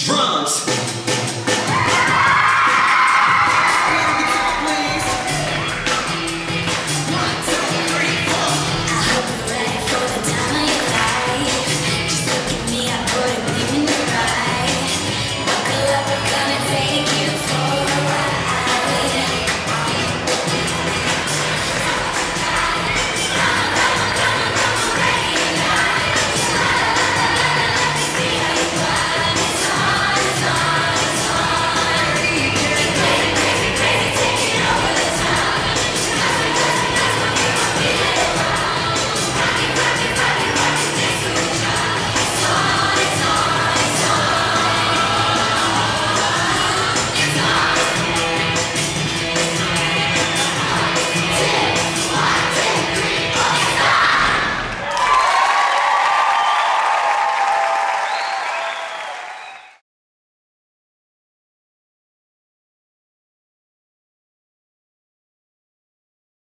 drums.